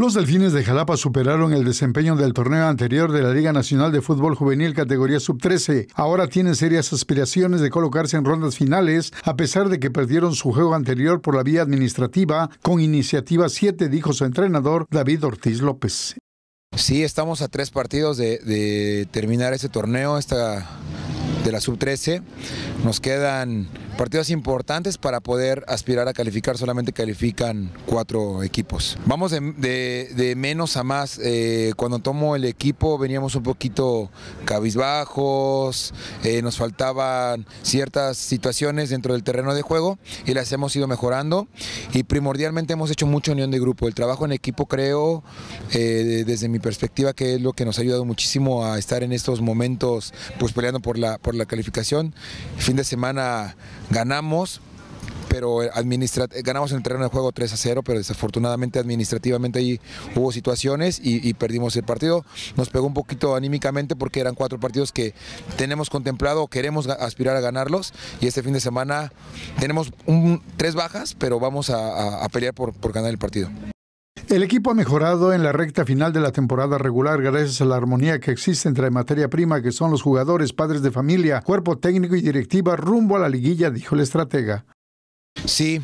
Los Delfines de Jalapa superaron el desempeño del torneo anterior de la Liga Nacional de Fútbol Juvenil categoría sub-13. Ahora tienen serias aspiraciones de colocarse en rondas finales, a pesar de que perdieron su juego anterior por la vía administrativa con iniciativa 7, dijo su entrenador David Ortiz López. Sí, estamos a tres partidos de, terminar este torneo, de la sub-13. Nos quedan partidos importantes para poder aspirar a calificar, solamente califican cuatro equipos. Vamos de, menos a más, eh, cuando tomo el equipo veníamos un poquito cabizbajos, eh, nos faltaban ciertas situaciones dentro del terreno de juego y las hemos ido mejorando y primordialmente hemos hecho mucha unión de grupo. El trabajo en equipo creo, eh, desde mi perspectiva, que es lo que nos ha ayudado muchísimo a estar en estos momentos pues peleando por la, por la calificación. Fin de semana ganamos, pero ganamos en el terreno de juego 3 a 0, pero desafortunadamente administrativamente ahí hubo situaciones y, perdimos el partido. Nos pegó un poquito anímicamente porque eran cuatro partidos que tenemos contemplado queremos aspirar a ganarlos y este fin de semana tenemos tres bajas, pero vamos a, pelear por ganar el partido. El equipo ha mejorado en la recta final de la temporada regular gracias a la armonía que existe entre materia prima que son los jugadores, padres de familia, cuerpo técnico y directiva rumbo a la liguilla, dijo el estratega. Sí,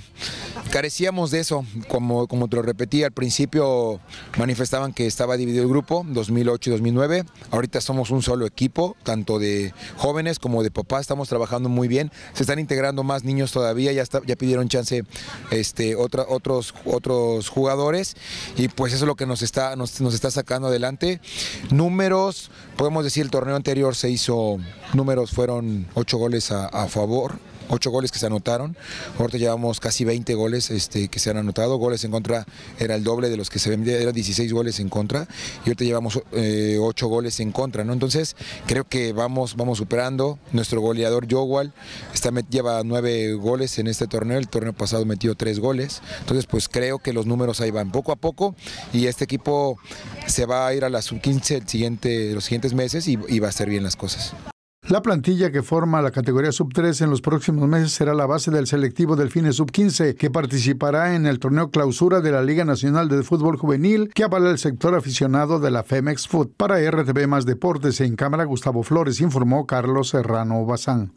carecíamos de eso, como, como te lo repetí al principio, manifestaban que estaba dividido el grupo, 2008 y 2009, ahorita somos un solo equipo, tanto de jóvenes como de papás, estamos trabajando muy bien, se están integrando más niños todavía, ya, ya pidieron chance este, otros, otros jugadores. Y pues eso es lo que nos está, nos, está sacando adelante. Números, podemos decir el torneo anterior se hizo, números fueron ocho goles a favor, ocho goles que se anotaron. Ahorita llevamos casi 20 goles este, que se han anotado. Goles en contra era el doble de los que se vendían, eran 16 goles en contra. Y ahorita llevamos eh, ocho goles en contra. ¿no? Entonces creo que vamos, vamos superando. Nuestro goleador Yowal está, lleva nueve goles en este torneo. El torneo pasado metió tres goles. Entonces pues creo que los números ahí van poco a poco. Y este equipo se va a ir a la sub-15 el siguiente, los siguientes meses y, y va a hacer bien las cosas. La plantilla que forma la categoría sub-13 en los próximos meses será la base del selectivo Delfines sub-15, que participará en el torneo clausura de la Liga Nacional de Fútbol Juvenil, que avala el sector aficionado de la Femex Foot. Para RTV Más Deportes en Cámara, Gustavo Flores informó Carlos Serrano Bazán.